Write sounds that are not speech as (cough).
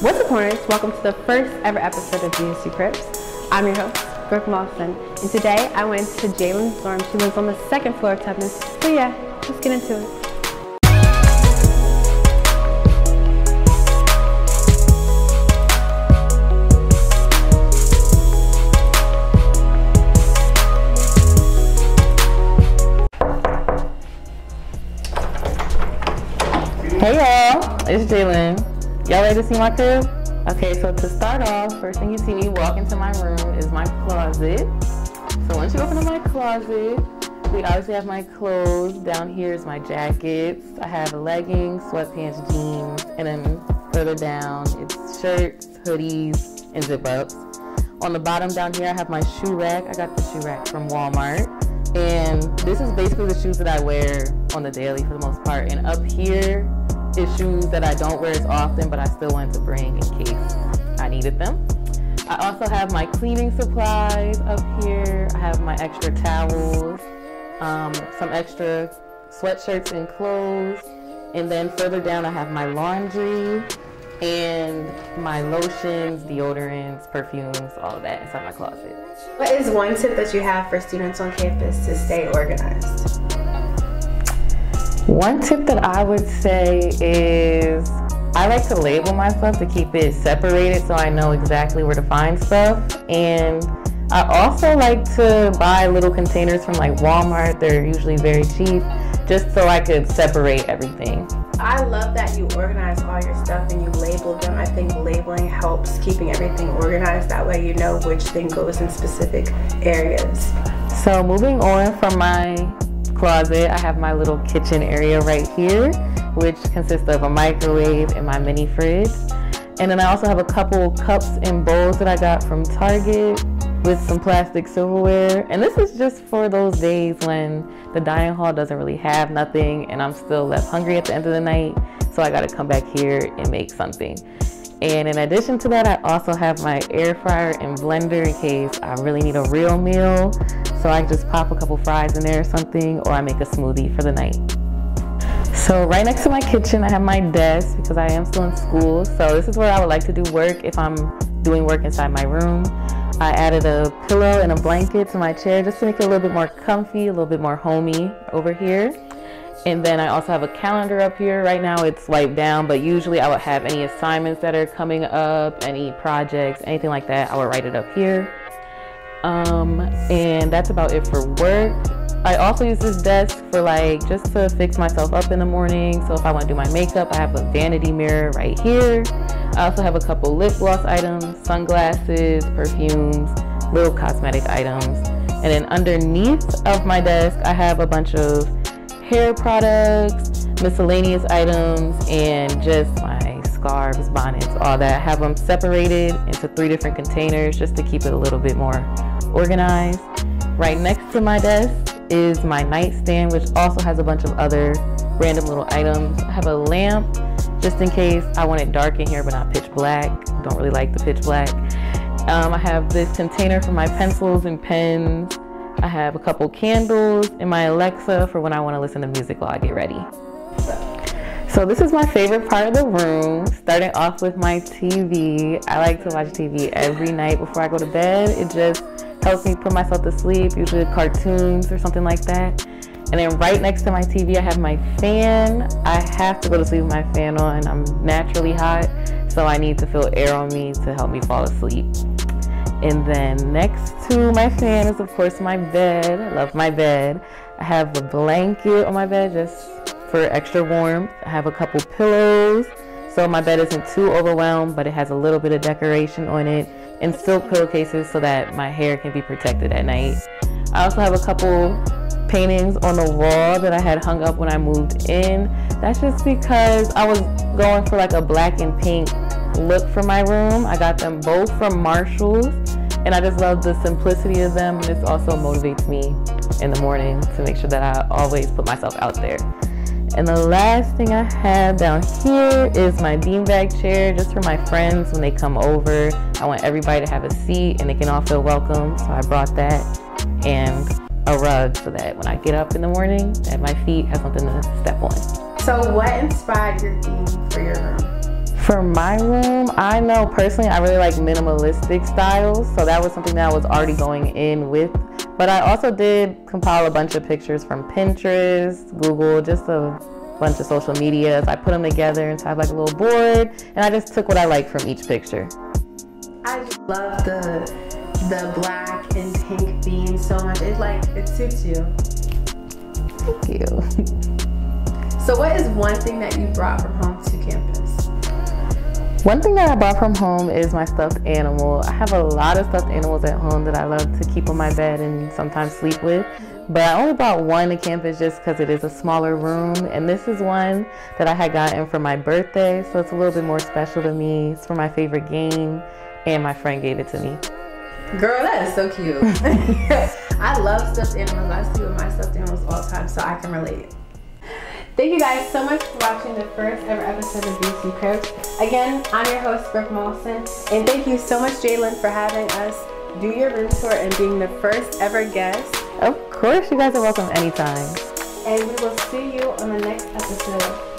What's up, Hornets? Welcome to the first ever episode of DSU Cribs. I'm your host, Brooke Mawson, and today I went to Jalyn's dorm. She lives on the second floor of Tubman. So yeah, let's get into it. Hey y'all, it's Jalen. Y'all ready to see my crib? Okay, so to start off, first thing you see me walk into my room is my closet. So once you open up my closet, we obviously have my clothes. Down here is my jackets. I have leggings, sweatpants, jeans, and then further down it's shirts, hoodies, and zip ups. On the bottom down here, I have my shoe rack. I got the shoe rack from Walmart. And this is basically the shoes that I wear on the daily for the most part. And up here is shoes that I don't wear as often, but I still wanted to bring in case I needed them. I also have my cleaning supplies up here. I have my extra towels, um, some extra sweatshirts and clothes. And then further down, I have my laundry and my lotions, deodorants, perfumes, all of that inside my closet. What is one tip that you have for students on campus to stay organized? One tip that I would say is I like to label my stuff to keep it separated so I know exactly where to find stuff. And I also like to buy little containers from like Walmart. They're usually very cheap just so I could separate everything. I love that you organize all your stuff and you label them. I think labeling helps keeping everything organized. That way you know which thing goes in specific areas. So moving on from my closet, I have my little kitchen area right here, which consists of a microwave and my mini fridge. And then I also have a couple cups and bowls that I got from Target with some plastic silverware. And this is just for those days when the dining hall doesn't really have nothing and I'm still left hungry at the end of the night. So I gotta come back here and make something. And in addition to that, I also have my air fryer and blender in case I really need a real meal. So I just pop a couple fries in there or something, or I make a smoothie for the night. So right next to my kitchen, I have my desk because I am still in school. So this is where I would like to do work if I'm doing work inside my room. I added a pillow and a blanket to my chair just to make it a little bit more comfy, a little bit more homey over here. And then I also have a calendar up here. Right now it's wiped down, but usually I would have any assignments that are coming up, any projects, anything like that. I would write it up here. Um, and that's about it for work. I also use this desk for like just to fix myself up in the morning. So if I want to do my makeup, I have a vanity mirror right here. I also have a couple lip gloss items, sunglasses, perfumes, little cosmetic items. And then underneath of my desk, I have a bunch of hair products, miscellaneous items, and just my scarves, bonnets, all that. I have them separated into three different containers just to keep it a little bit more organized. Right next to my desk is my nightstand, which also has a bunch of other random little items. I have a lamp just in case I want it dark in here but not pitch black. Don't really like the pitch black. Um, I have this container for my pencils and pens. I have a couple candles in my Alexa for when I want to listen to music while I get ready. So this is my favorite part of the room, starting off with my TV. I like to watch TV every night before I go to bed. It just helps me put myself to sleep, usually cartoons or something like that. And then right next to my TV, I have my fan. I have to go to sleep with my fan on. I'm naturally hot, so I need to feel air on me to help me fall asleep. And then next to my fan is, of course, my bed. I love my bed. I have a blanket on my bed just for extra warmth. I have a couple pillows so my bed isn't too overwhelmed, but it has a little bit of decoration on it and silk pillowcases so that my hair can be protected at night. I also have a couple paintings on the wall that I had hung up when I moved in. That's just because I was going for like a black and pink look for my room. I got them both from Marshalls and I just love the simplicity of them. This also motivates me in the morning to make sure that I always put myself out there. And the last thing I have down here is my beanbag chair just for my friends when they come over. I want everybody to have a seat and they can all feel welcome. So I brought that and a rug so that when I get up in the morning that my feet have something to step on. So what inspired your theme for your room? For my room, I know personally I really like minimalistic styles, so that was something that I was already going in with. But I also did compile a bunch of pictures from Pinterest, Google, just a bunch of social medias. I put them together into have like a little board, and I just took what I liked from each picture. I just love the the black and pink theme so much. It like it suits you. Thank you. (laughs) So what is one thing that you brought from home to campus? One thing that I brought from home is my stuffed animal. I have a lot of stuffed animals at home that I love to keep on my bed and sometimes sleep with. But I only brought one to campus just because it is a smaller room. And this is one that I had gotten for my birthday. So it's a little bit more special to me. It's for my favorite game. And my friend gave it to me. Girl, that is so cute. (laughs) I love stuffed animals. I sleep with my stuffed animals all the time, so I can relate. Thank you guys so much for watching the first ever episode of BC Cribs. Again, I'm your host, Brooke Mawson, and thank you so much, Jalyn, for having us do your room tour and being the first ever guest. Of course, you guys are welcome anytime. And we will see you on the next episode